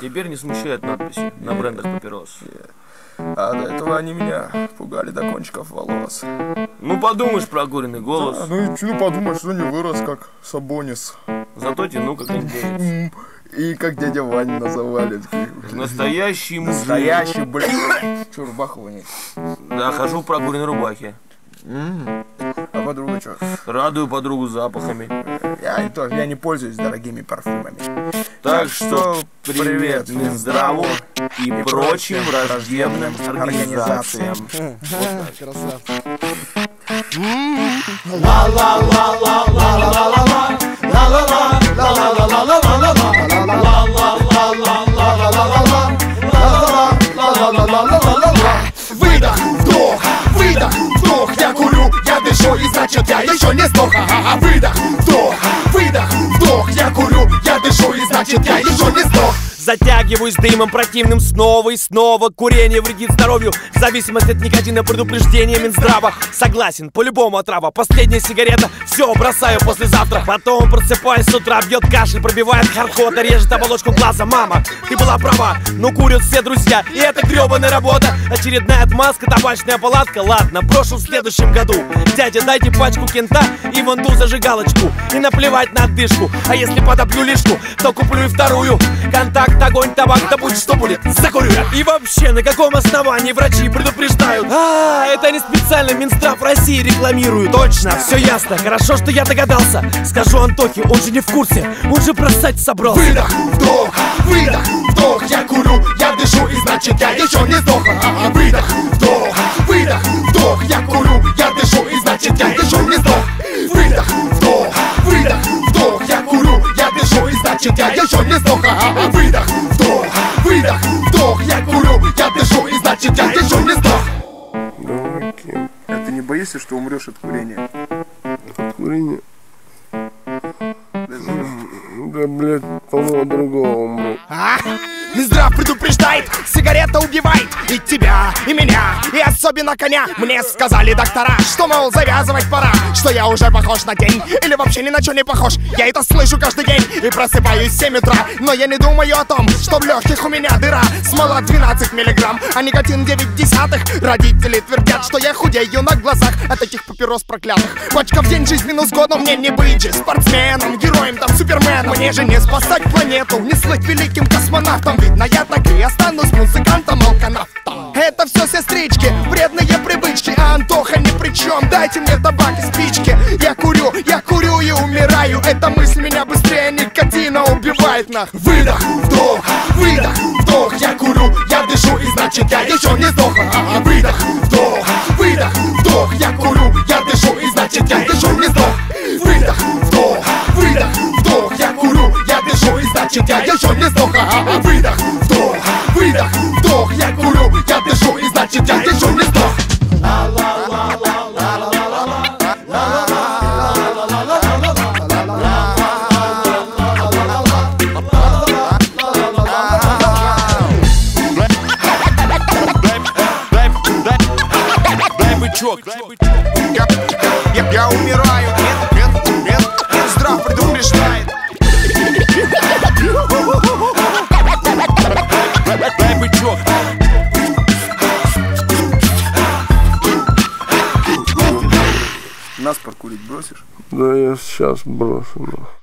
Теперь не смущает надписи на брендах папирос. А до этого они меня пугали до кончиков волос. Ну подумаешь про прокуренный голос. А, ну ну подумаешь, что не вырос, как Сабонис. Зато тяну как индеец. И как дядя Ваня называли. Настоящий мужик. Настоящий, блин. Рубаху вонять? Да, хожу в прокуренной рубахе. А подруга что? Радую подругу запахами. Я, тоже, я не пользуюсь дорогими парфюмами. Так что привет Минздраву и прочим враждебным организациям. Красавцы. Выдох, еще не сдох. Ага, Затягиваюсь дымом противным снова и снова. Курение вредит здоровью Зависимость от никотина предупреждение Минздрава. Согласен, по-любому отрава. Последняя сигарета, все, бросаю послезавтра. Потом просыпаюсь с утра, бьет кашель Пробивает харкота, режет оболочку глаза. Мама, ты была права, но курят все друзья И это гребаная работа. Очередная отмазка, табачная палатка. Ладно, брошу в следующем году. Дядя, дайте пачку кента и вон ту зажигалочку. И наплевать на отдышку. А если подопью лишку, то куплю и вторую. Контакт, огонь, табак, да будь что будет, закурю И вообще, на каком основании врачи предупреждают? А, это не специально Минздрав России рекламируют Точно, все ясно, хорошо, что я догадался. Скажу Антохе, он же не в курсе, он же бросать собрался. Выдох, вдох, выдох, вдох, я курю, я дышу и значит я еще не сдох я еще не сдох ага, Выдох, выдох, вдох Я курю, я дышу, и значит я еще не сдох Ну окей. А ты не боишься, что умрешь от курения? От курения? Да, блядь, по-моему, другого умру. Минздрав предупреждает, сигарета убивает И тебя, и меня, и особенно коня. Мне сказали доктора, что, мол, завязывать пора Что я уже похож на тень, или вообще ни на что не похож. Я это слышу каждый день и просыпаюсь в 7 утра. Но я не думаю о том, что в легких у меня дыра. Смола 12 миллиграмм, а никотин 9 десятых. Родители твердят, что я худею на глазах. От этих папирос проклятых. Пачка в день жизнь минус год, но мне не быть же Спортсменом, героем там, суперменом. Мне же не спасать планету, не слыть великим космонавтом Видно, я так и останусь музыкантом алканавтом Это все сестрички, вредные привычки А Антоха ни при чем, дайте мне табак и спички. Я курю, я курю и умираю. Эта мысль меня быстрее никотина убивает на Выдох, вдох, бычок, Я, я, я умираю, нет, нет, нет. Минздрав предупреждает Дай бычок Нас покурить бросишь? Да я сейчас брошу, нахуй.